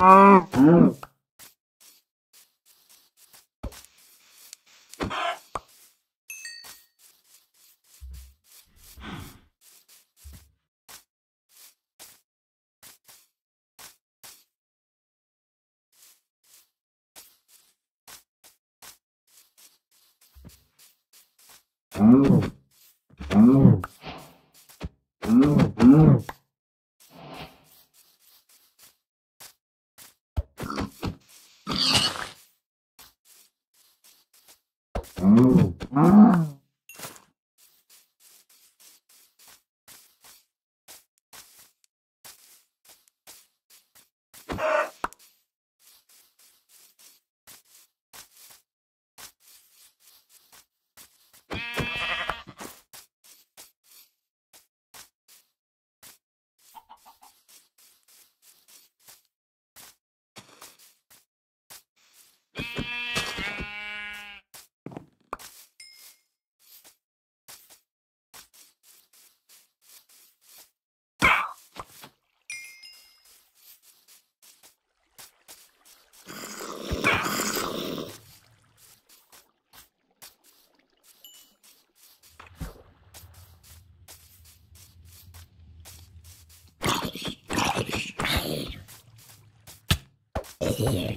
Oh. Mm. Mm. here,